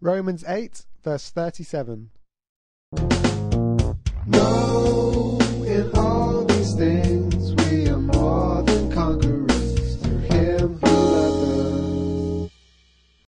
Romans 8, verse 37.